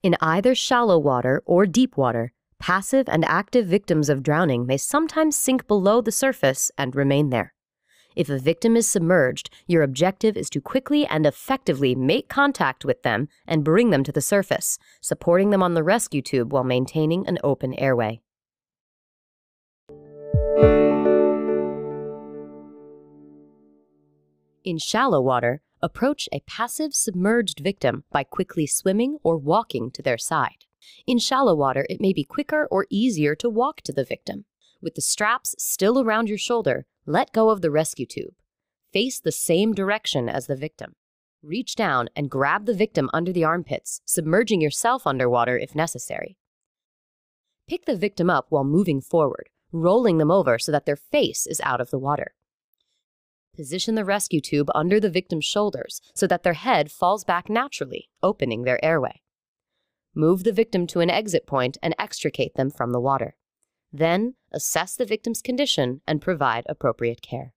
In either shallow water or deep water, passive and active victims of drowning may sometimes sink below the surface and remain there. If a victim is submerged, your objective is to quickly and effectively make contact with them and bring them to the surface, supporting them on the rescue tube while maintaining an open airway. In shallow water, approach a passive submerged victim by quickly swimming or walking to their side. In shallow water, it may be quicker or easier to walk to the victim. With the straps still around your shoulder, let go of the rescue tube. Face the same direction as the victim. Reach down and grab the victim under the armpits, submerging yourself underwater if necessary. Pick the victim up while moving forward, rolling them over so that their face is out of the water. Position the rescue tube under the victim's shoulders so that their head falls back naturally, opening their airway. Move the victim to an exit point and extricate them from the water. Then, assess the victim's condition and provide appropriate care.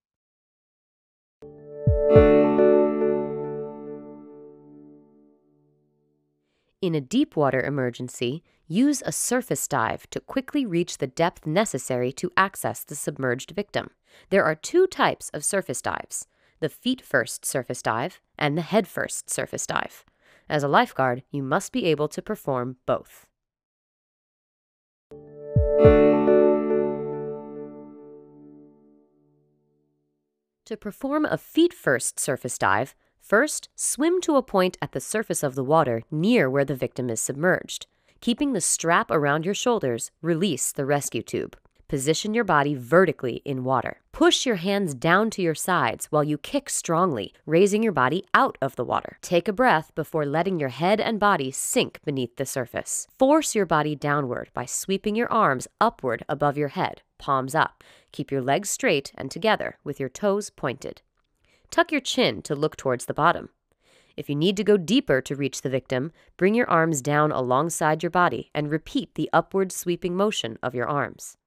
In a deep water emergency, use a surface dive to quickly reach the depth necessary to access the submerged victim. There are two types of surface dives the feet first surface dive and the head first surface dive. As a lifeguard, you must be able to perform both. To perform a feet first surface dive, first swim to a point at the surface of the water near where the victim is submerged. Keeping the strap around your shoulders, release the rescue tube. Position your body vertically in water. Push your hands down to your sides while you kick strongly, raising your body out of the water. Take a breath before letting your head and body sink beneath the surface. Force your body downward by sweeping your arms upward above your head, palms up. Keep your legs straight and together with your toes pointed. Tuck your chin to look towards the bottom. If you need to go deeper to reach the victim, bring your arms down alongside your body and repeat the upward sweeping motion of your arms.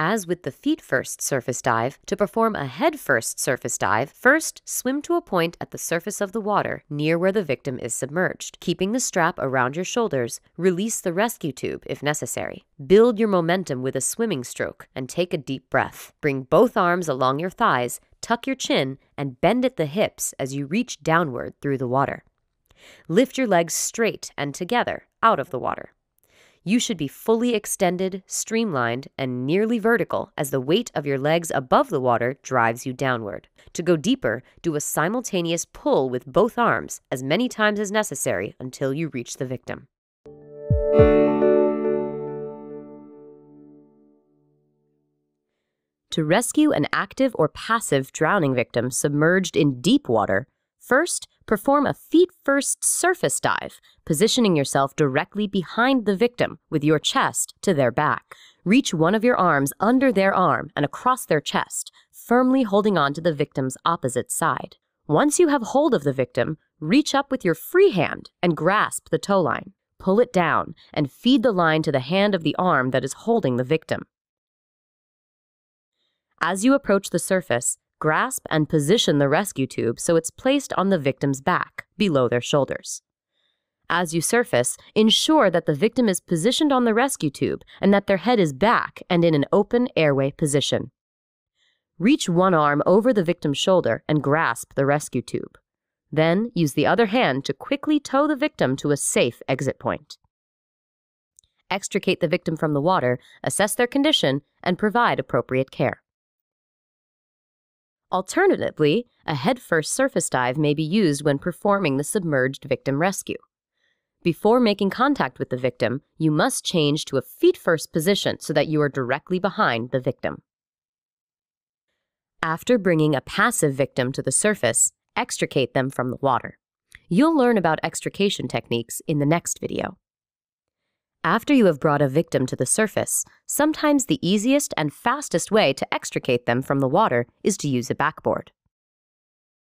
As with the feet first surface dive, to perform a head first surface dive, first swim to a point at the surface of the water near where the victim is submerged. Keeping the strap around your shoulders, release the rescue tube if necessary. Build your momentum with a swimming stroke and take a deep breath. Bring both arms along your thighs, tuck your chin, and bend at the hips as you reach downward through the water. Lift your legs straight and together out of the water. You should be fully extended, streamlined, and nearly vertical as the weight of your legs above the water drives you downward. To go deeper, do a simultaneous pull with both arms as many times as necessary until you reach the victim. To rescue an active or passive drowning victim submerged in deep water, First, perform a feet first surface dive, positioning yourself directly behind the victim with your chest to their back. Reach one of your arms under their arm and across their chest, firmly holding on to the victim's opposite side. Once you have hold of the victim, reach up with your free hand and grasp the tow line. Pull it down and feed the line to the hand of the arm that is holding the victim. As you approach the surface, Grasp and position the rescue tube so it's placed on the victim's back, below their shoulders. As you surface, ensure that the victim is positioned on the rescue tube and that their head is back and in an open airway position. Reach one arm over the victim's shoulder and grasp the rescue tube. Then use the other hand to quickly tow the victim to a safe exit point. Extricate the victim from the water, assess their condition, and provide appropriate care. Alternatively, a head-first surface dive may be used when performing the submerged victim rescue. Before making contact with the victim, you must change to a feet-first position so that you are directly behind the victim. After bringing a passive victim to the surface, extricate them from the water. You'll learn about extrication techniques in the next video. After you have brought a victim to the surface, sometimes the easiest and fastest way to extricate them from the water is to use a backboard.